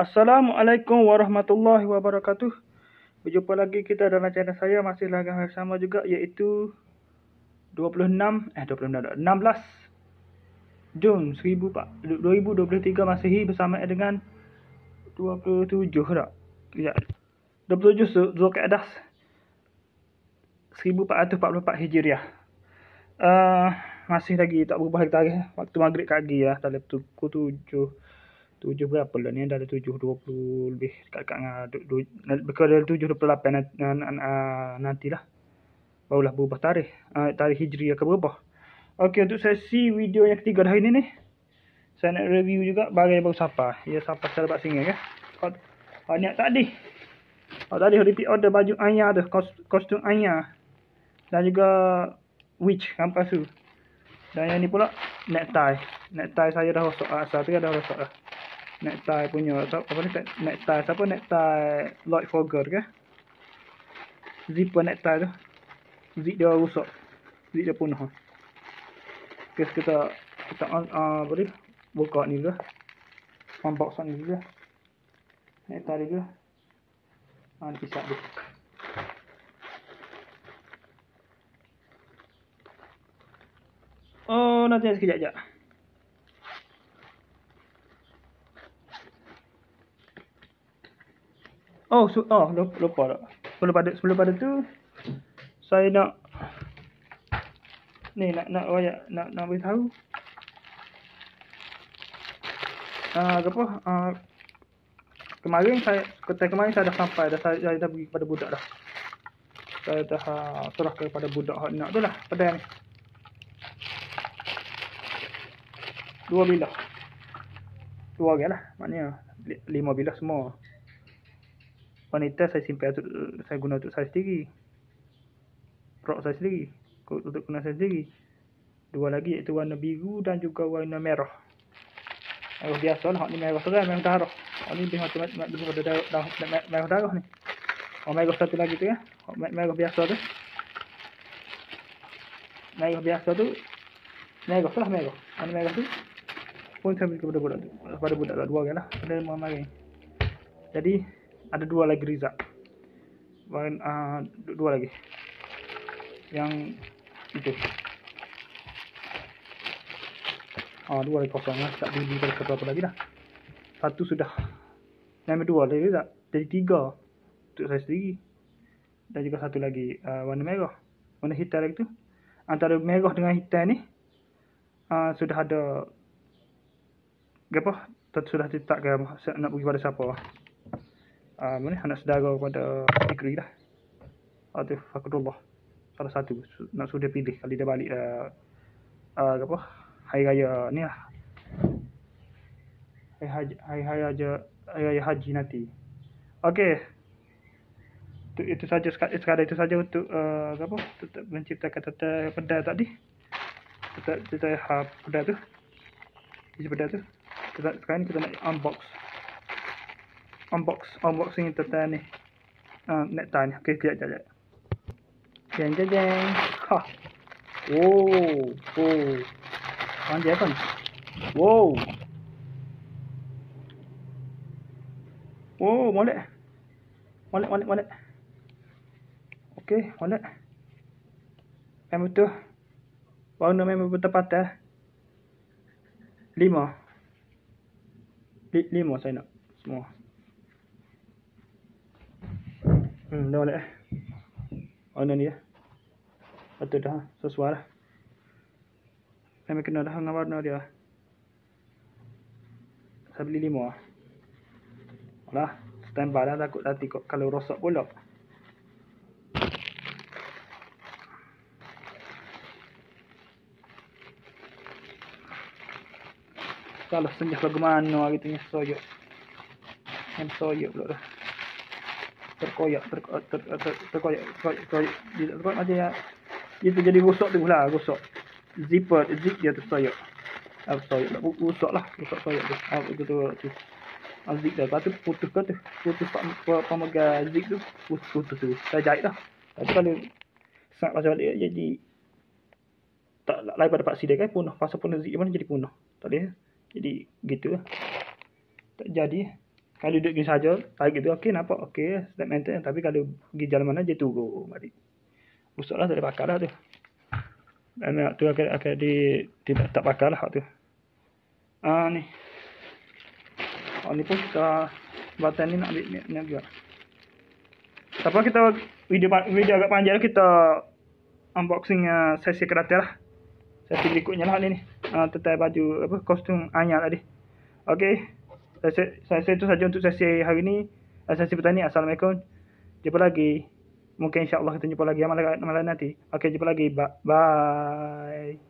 Assalamualaikum warahmatullahi wabarakatuh. Berjumpa lagi kita dalam channel saya masih lagi sama juga iaitu 26 eh 26 16 Jun 2023 Masihi bersama dengan 27 tak? Ya. 27 Zulkaidah 1444 Hijriah. Uh, masih lagi tak berubah lagi. Waktu maghrib pagi ya dalam pukul 7 tujuh berapa lah. Ni dah tujuh dua puluh lebih dekat dengan bekal tujuh dua puluh lapan nanti lah. Barulah berubah tarikh. Uh, tarikh hijri akan berubah. Okey untuk sesi video yang ketiga hari ni ni saya nak review juga bagai baru sapa. Ya sapa secara bak singgah ya. Niat tadi. Oh tadi repeat order baju Anya tu kostum Anya dan juga witch kampas tu dan yang ni pula necktie. Necktie saya dah rosak asal tu dah rosak dah necktie punya apa ni necktie siapa necktie Lloyd Fogger ke? Zipper necktie tu. Zip dia rosak zip dia punah okay, kita kita uh, apa ni buka ni dulu. Unbox ni dulu. Necktie dia ah ni pisah dia. Oh, nanti sekejap Oh, so, oh lupa, lupa tak. Sebelum pada sebelum pada tu saya nak ni nak nak royak nak nak beritahu. Ah, uh, apa? Uh, kemarin saya ketika kemarin saya dah sampai dah saya, saya dah pergi kepada budak dah. Saya dah uh, serah kepada budak hak nak tu lah pada ni. Dua bilah. Dua orang lah. Maknanya lima bilah semua wanita saya simpan untuk saya guna untuk saya sendiri. Rok saya sendiri untuk guna saya sendiri. Dua lagi iaitu warna biru dan juga warna merah. Merah biasa lah ni merah seram memang darah. Ni lebih macam lebih pada darah, merah darah ni. Oh merah satu lagi tu ya. Merah biasa tu. Merah biasa tu merah salah merah. Mana merah tu. Pun saya beri kepada budak tu kepada budak lah dua orang lah. Ada mari jadi ada dua lagi Riza. Uh, dua lagi. Yang itu. Ah dua lagi kosong lah tak beli dari satu apa lagi dah. Satu sudah. Yang dua lagi tak jadi tiga. Untuk saya sendiri. Dan juga satu lagi uh, warna merah. Warna hitam lagi tu. Antara merah dengan hitam ni uh, sudah ada apa sudah ditetapkan nak pergi pada siapa uh, mana anak saudara pada Fikri lah. Atau Fakrullah. Salah satu nak sudah pilih kali dia balik uh, uh, apa? Hari raya ni lah. Hari haji, hari raya hari raya haji nanti. Okey. Itu, itu saja sekadar itu saja untuk uh, apa? Untuk menciptakan tata pedal tadi. Kita ha pedal tu. Isi pedal tu. Sekarang kita nak unbox unbox unboxing tentang ni. Uh, net time okey kejap kejap jeng jeng jeng. Ha. Oh oh. Panjang kan wow. Oh molek. Molek molek molek. Okey molek. Memang betul warna memang betul patah lima. Lima saya nak. Semua Hmm, dah balik eh. Mana ni ya? Betul dah, sesuai lah. Saya kena dah dengan warna dia. Saya beli lima. Alah, standby dah takut nanti kok kalau rosak pula. Kalau senyap lagu mana gitu ni soyok. Yang soyok pula dah terkoyak ter, ter, ter, ter, terkoyak terkoyak terkoyak. Terkoyak macam ya dia terjadi rosak tu lah rosak zipper zip dia tersoyak apa soyak tak rosak lah rosak soyak tu. Apa tu tu tu. Ah, zip dah lepas tu putus tu. Putus pemegang zip tu. Putus putus tu. Saya jahit lah tapi kalau sangat pasal balik jadi tak lain pada paksi dia kan punah. Pasal punah zip mana jadi punah. Tak boleh. Jadi gitu lah. Tak jadi kalau duduk gini saja tarik gitu okey nampak? Okey step maintain tapi kalau pergi jalan mana je turun balik. Rusaklah tak pakar lah tu. Dan tu akan akan di tidak tak pakar lah tu. Ah ni. Oh ni pun kita batan ni nak ambil ni, ni juga. Apa kita video video agak panjang kita unboxing uh, sesi kereta lah. Sesi berikutnya lah ni ni. Uh, tentang baju apa kostum anyar tadi okey saya, saya itu saja untuk sesi hari ini. Sesi petani. Assalamualaikum. Jumpa lagi. Mungkin insyaAllah kita jumpa lagi malam, malam nanti. Okey, jumpa lagi. Bye.